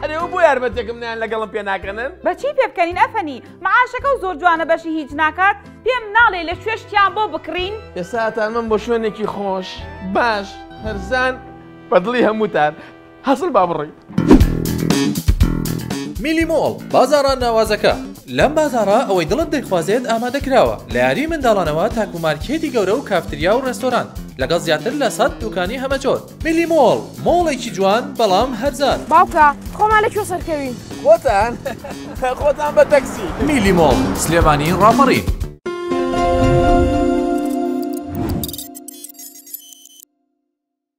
ئەرێ و بۆ یارمەتێکم نیان لەگەڵم پێ ناکەنن بەچی پێ بکەین ئەفەنی معاشەکە و زۆر جوانە بەشی هیچ ناکات پێم ناڵێ لە کوێشتیان بۆ بکڕین ئێساتان من بۆ شوێنێکی خۆش باش هەرزان بەدڵی هەمووتان هەزڵ با بڕی. میلی مۆڵ بازاڕە ناوازەکە لەم بازاڕە ئەوەی دڵت دەیخوازێت ئامادە کراوە لە یاری منداڵانەوە تاکو مارکێتی گەورە و کافتریا و ڕێستۆران لەگەڵ زیاتر لە سەد دوکانی هەمەجۆر میلی مۆڵ مۆڵێکی جوان بەڵام هەرزان باوکە خۆمان لە کوێ سەرکەوین خۆتان خۆتان بە تەکسی میلی مۆڵ سلێمانی ڕاپەڕین